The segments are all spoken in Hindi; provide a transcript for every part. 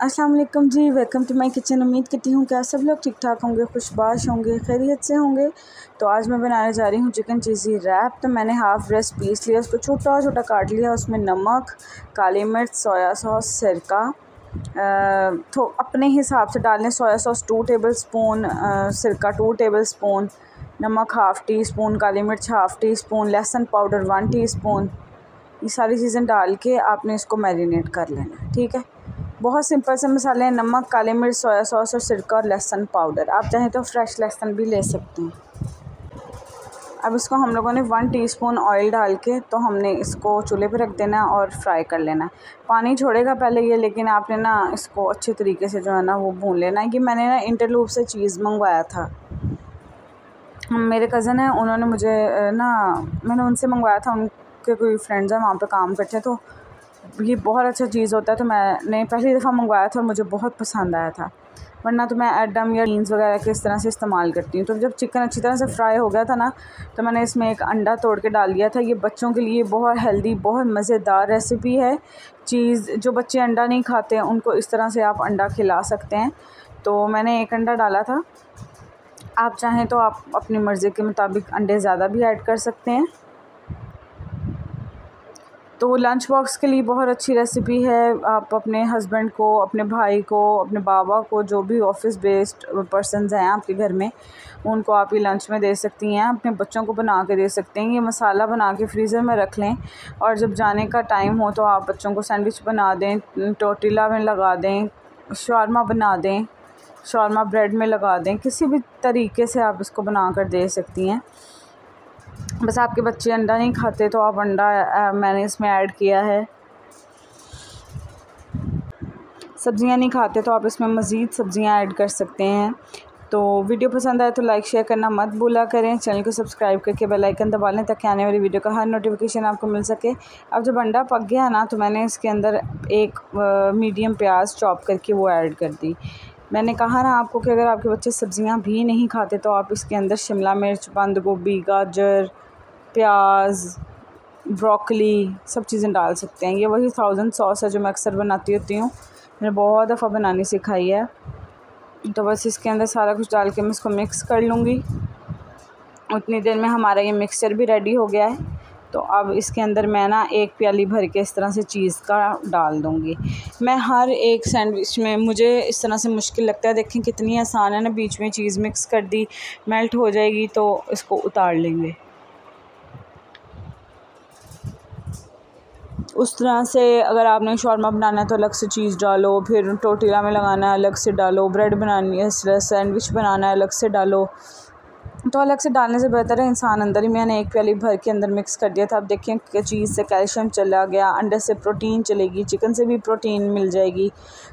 अस्सलाम वालेकुम जी वेलकम टू माय किचन उम्मीद करती हूँ क्या सब लोग ठीक ठाक होंगे, खुशबाश होंगे, खैरियत से होंगे। तो आज मैं बनाने जा रही हूँ चिकन चीज़ी रैप तो मैंने हाफ़ ब्रेस्ट पीस लिया, उसको छोटा छोटा काट लिया, उसमें नमक, काली मिर्च सोया सॉस सिरका तो अपने हिसाब से डालें soya sauce two tablespoon सिरका टू टेबल स्पून नमक हाफ़ टी स्पून काली मिर्च हाफ़ टी स्पून लहसुन पाउडर वन टी स्पून ये सारी चीज़ें डाल के आपने इसको मैरिनेट कर लेना ठीक है? बहुत सिंपल से मसाले हैं, नमक, काली मिर्च, सोया सॉस और सिरका और लहसुन पाउडर। आप चाहें तो फ्रेश लहसुन भी ले सकते हैं। अब इसको हम लोगों ने वन टीस्पून ऑयल डाल के तो हमने इसको चूल्हे पे रख देना और फ्राई कर लेना। है पानी छोड़ेगा पहले ये, लेकिन आपने ना इसको अच्छे तरीके से जो है ना वो भून लेना। है कि मैंने ना इंटरलूप से चीज़ मंगवाया था। मेरे कज़न हैं, उन्होंने मुझे ना, मैंने उनसे मंगवाया था, उनके कोई फ्रेंड्स हैं, वहाँ पर काम करते तो ये बहुत अच्छा चीज़ होता है तो मैंने पहली दफ़ा मंगवाया था और मुझे बहुत पसंद आया था। वरना तो मैं एडम या बीन्स वगैरह के इस तरह से इस्तेमाल करती हूँ। तो जब चिकन अच्छी तरह से फ्राई हो गया था ना तो मैंने इसमें एक अंडा तोड़ के डाल दिया था। ये बच्चों के लिए बहुत हेल्दी, बहुत मज़ेदार रेसिपी है। चीज़, जो बच्चे अंडा नहीं खाते हैं उनको इस तरह से आप अंडा खिला सकते हैं। तो मैंने एक अंडा डाला था। आप चाहें तो आप अपनी मर्ज़ी के मुताबिक अंडे ज़्यादा भी ऐड कर सकते हैं। तो लंच बॉक्स के लिए बहुत अच्छी रेसिपी है। आप अपने हस्बैंड को, अपने भाई को, अपने बाबा को, जो भी ऑफ़िस बेस्ड पर्सनस हैं आपके घर में, उनको आप ये लंच में दे सकती हैं। अपने बच्चों को बना के दे सकते हैं। ये मसाला बना के फ्रीज़र में रख लें और जब जाने का टाइम हो तो आप बच्चों को सैंडविच बना दें टोटीला में लगा दें शॉर्मा बना दें शॉर्मा ब्रेड में लगा दें। किसी भी तरीके से आप इसको बना कर दे सकती हैं। बस आपके बच्चे अंडा नहीं खाते तो आप अंडा मैंने इसमें ऐड किया है। सब्ज़ियाँ नहीं खाते तो आप इसमें मज़ीद सब्ज़ियाँ ऐड कर सकते हैं। तो वीडियो पसंद आए तो लाइक, शेयर करना मत भूला करें। चैनल को सब्सक्राइब करके बेल आइकन दबा लें, ताकि आने वाली वीडियो का हर नोटिफिकेशन आपको मिल सके। अब जब अंडा पक गया ना तो मैंने इसके अंदर एक मीडियम प्याज चॉप करके वो ऐड कर दी। मैंने कहा ना आपको कि अगर आपके बच्चे सब्ज़ियाँ भी नहीं खाते तो आप इसके अंदर शिमला मिर्च, बंद गोभी, गाजर, प्याज, ब्रोकली, सब चीज़ें डाल सकते हैं। ये वही थाउज़ेंड सॉस है जो मैं अक्सर बनाती होती हूँ। मैंने बहुत दफ़ा बनानी सिखाई है। तो बस इसके अंदर सारा कुछ डाल के मैं इसको मिक्स कर लूँगी। उतनी देर में हमारा ये मिक्सचर भी रेडी हो गया है। तो अब इसके अंदर मैं ना एक प्याली भर के इस तरह से चीज़ का डाल दूँगी। मैं हर एक सैंडविच में, मुझे इस तरह से मुश्किल लगता है, देखें कितनी आसान है ना, बीच में चीज़ मिक्स कर दी, मेल्ट हो जाएगी तो इसको उतार लेंगे। उस तरह से अगर आपने शॉर्मा बनाना है तो अलग से चीज़ डालो, फिर टोटीला में लगाना है अलग से डालो, ब्रेड बनानी है सैंडविच बनाना है अलग से डालो। तो अलग से डालने से बेहतर है, इंसान अंदर ही मैंने एक प्याली भर के अंदर मिक्स कर दिया था। अब देखिए कि चीज़ से कैल्शियम चला गया, अंडे से प्रोटीन चलेगी चिकन से भी प्रोटीन मिल जाएगी।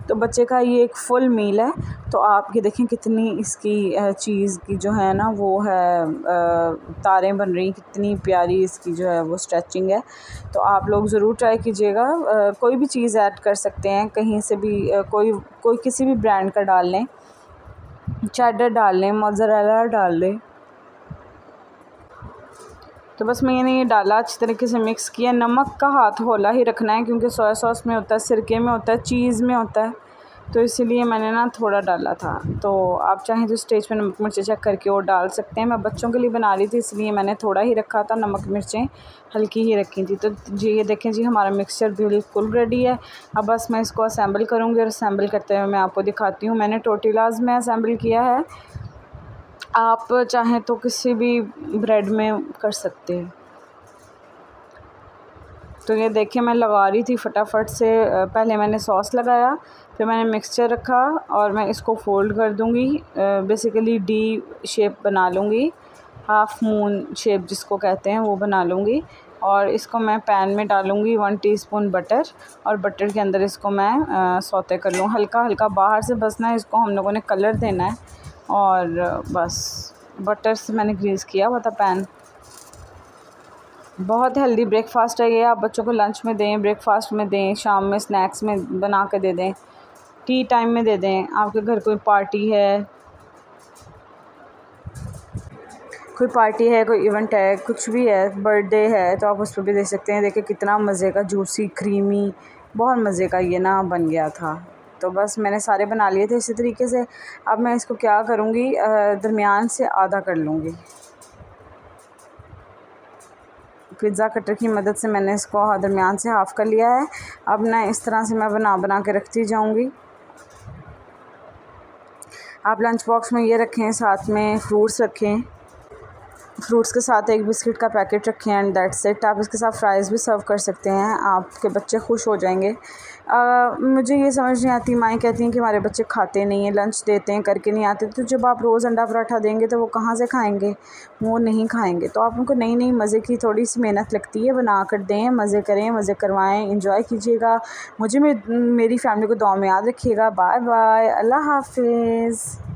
तो बच्चे का ये एक फुल मील है। तो आप ये देखें कितनी इसकी चीज़ की जो है ना, वो है तारें बन रही कितनी प्यारी इसकी जो है वो स्ट्रेचिंग है। तो आप लोग ज़रूर ट्राई कीजिएगा। कोई भी चीज़ ऐड कर सकते हैं, कहीं से भी कोई कोई किसी भी ब्रांड का डाल लें। चैडर डाल लें मोज़रेला डाल लें। तो बस मैंने ये डाला, अच्छी तरीके से मिक्स किया। नमक का हाथ होला ही रखना है, क्योंकि सोया सॉस में होता है, सिरके में होता है चीज़ में होता है। तो इसीलिए मैंने ना थोड़ा डाला था। तो आप चाहें तो स्टेज पर नमक मिर्चें चेक करके वो डाल सकते हैं। मैं बच्चों के लिए बना रही थी, इसलिए मैंने थोड़ा ही रखा था, नमक मिर्चें हल्की ही रखी थी। तो जी, ये देखें जी, हमारा मिक्सचर बिल्कुल रेडी है। अब बस मैं इसको असेंबल करूँगी और असेंबल करते हुए मैं आपको दिखाती हूँ। मैंने टोटीलाज में असेंबल किया है। आप चाहें तो किसी भी ब्रेड में कर सकते हैं। तो ये देखिए, मैं लगा रही थी फटाफट से। पहले मैंने सॉस लगाया, फिर मैंने मिक्सचर रखा और मैं इसको फ़ोल्ड कर दूँगी। बेसिकली डी शेप बना लूँगी। हाफ़ मून शेप जिसको कहते हैं, वो बना लूँगी। और इसको मैं पैन में डालूँगी वन टीस्पून बटर और बटर के अंदर इसको मैं सौते कर लूँ। हल्का हल्का बाहर से बसना है, इसको हम लोगों ने कलर देना है। और बस बटर से मैंने ग्रीस किया हुआ था पैन बहुत हेल्दी ब्रेकफास्ट है ये, आप बच्चों को लंच में दें ब्रेकफास्ट में दें, शाम में स्नैक्स में बना के दे दें टी टाइम में दे दें, आपके घर कोई पार्टी है, कोई पार्टी है, कोई इवेंट है, कुछ भी है बर्थडे है तो आप उस पर भी दे सकते हैं, देखिए कितना मज़े का जूसी क्रीमी बहुत मज़े का ये ना बन गया था। तो बस मैंने सारे बना लिए थे इसी तरीके से। अब मैं इसको क्या करूँगी दरमियान से आधा कर लूँगी। पिज़्ज़ा कटर की मदद से मैंने इसको दरमियान से हाफ़ कर लिया है। अब ना इस तरह से मैं बना बना के रखती जाऊँगी। आप लंच बॉक्स में ये रखें, साथ में फ्रूट्स रखें। फ्रूट्स के साथ एक बिस्किट का पैकेट रखें एंड दैट सेट आप इसके साथ फ्राइज़ भी सर्व कर सकते हैं। आपके बच्चे खुश हो जाएँगे। आ, मुझे ये समझ नहीं आती माएँ कहती हैं कि हमारे बच्चे खाते नहीं हैं लंच देते हैं करके नहीं आते। तो जब आप रोज़ अंडा पराठा देंगे तो वो कहाँ से खाएँगे? वो नहीं खाएँगे। तो आप उनको नई नई मज़े की थोड़ी सी मेहनत लगती है बना कर दें मज़े करें मज़े करवाएँ इंजॉय कीजिएगा। मुझे मेरी फैमिली को दुआ में याद रखिएगा। बाय बाय अल्लाह हाफिज़।